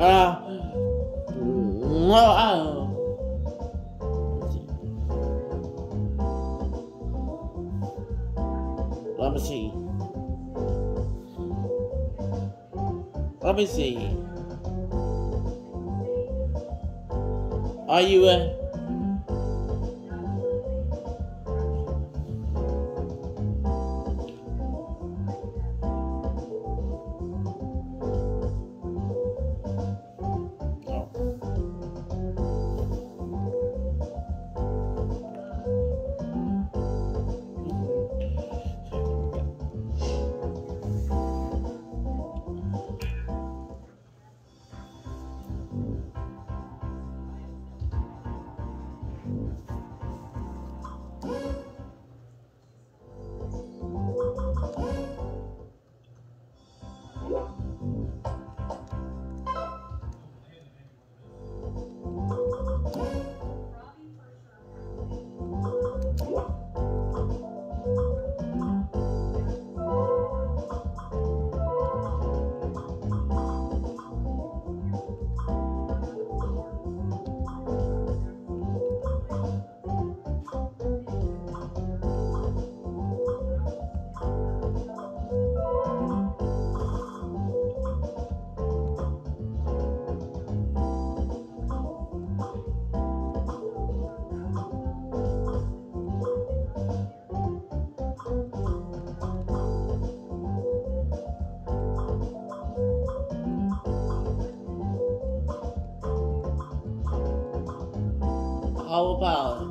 Uh, well, uh, let me see. Let me see. Are you a 好不好？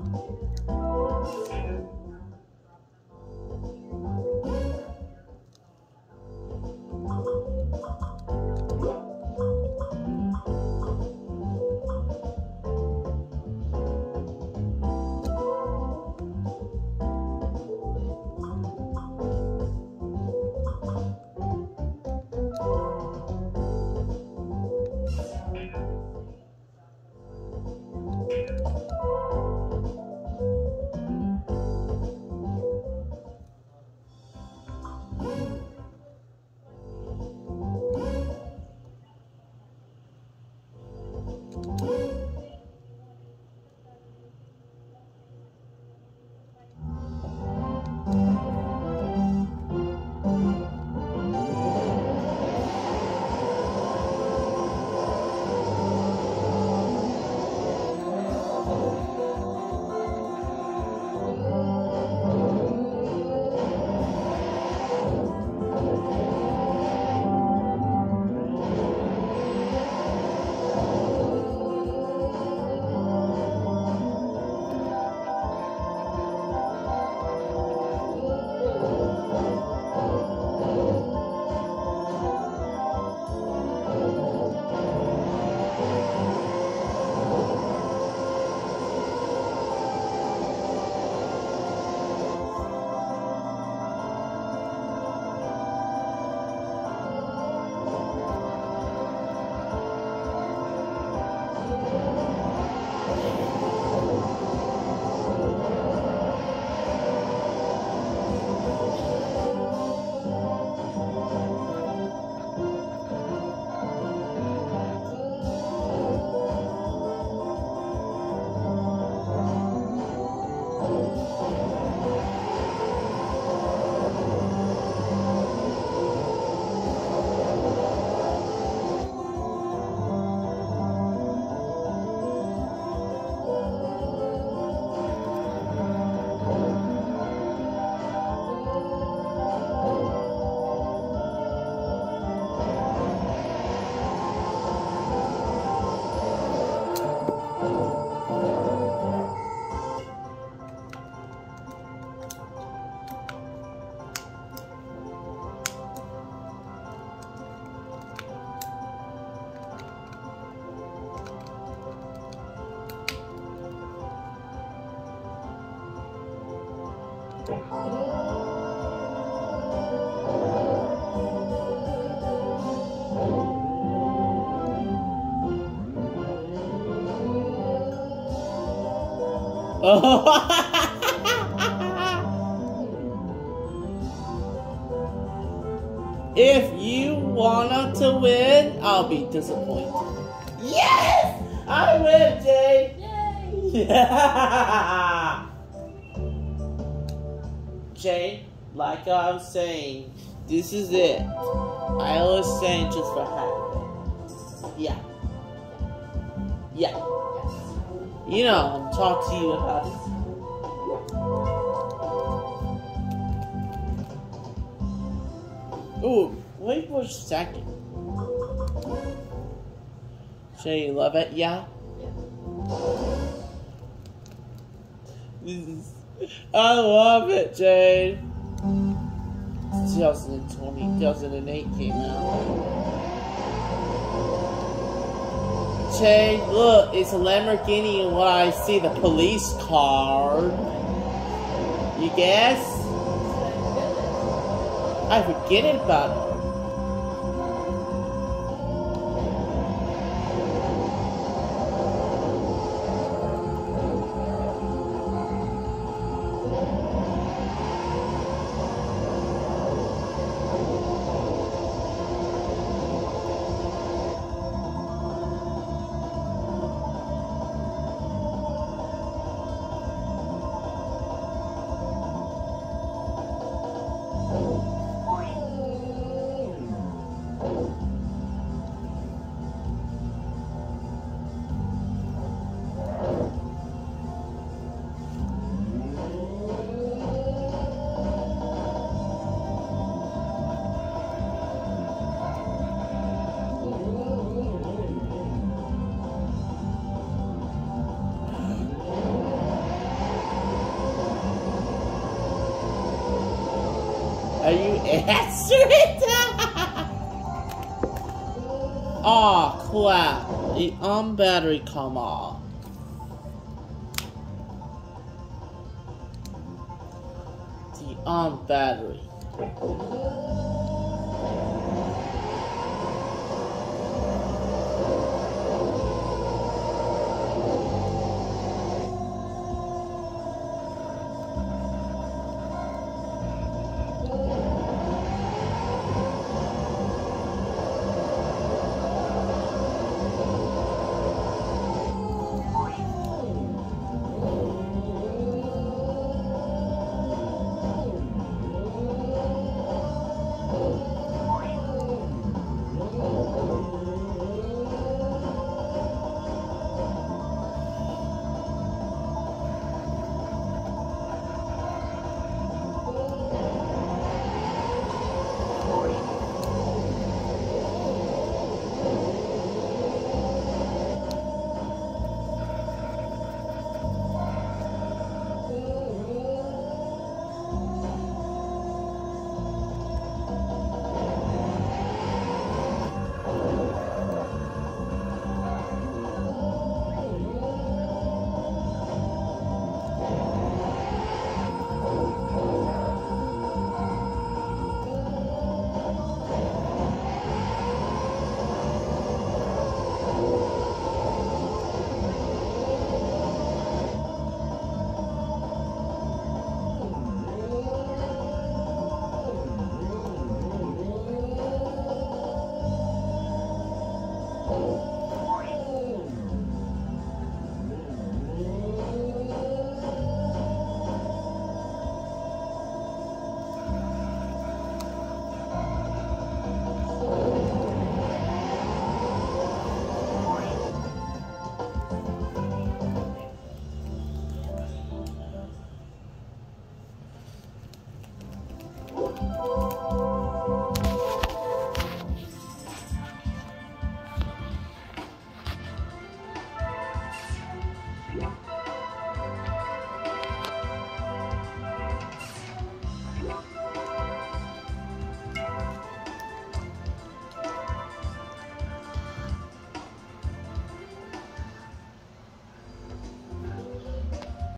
Oh. if you wanna to win, I'll be disappointed. Yes! I win, Jay! Yay! Yeah! Jay, like I was saying, this is it. I always saying just for happy. Yeah. Yeah. You know, I'm talking to you about it. Ooh, wait for a second. Jay, you love it? Yeah? This I love it, Jade. 2020, 2008 came out. Jade, look, it's a Lamborghini and what I see the police car. You guess? I forget about it. Are you answering? oh crap! The on battery come off. The on battery.